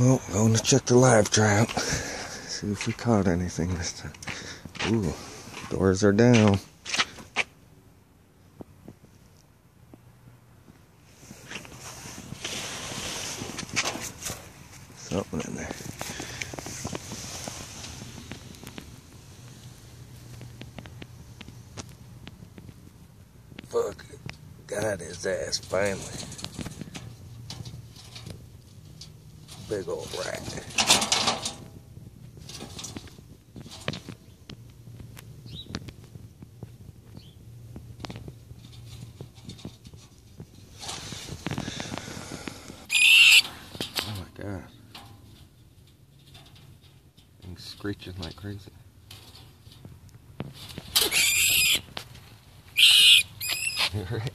Well, going to check the live trap. See if we caught anything this time. Ooh, doors are down. Something in there. Fuck it. Got his ass finally. Big old rat. Oh my god. He's screeching like crazy. Right.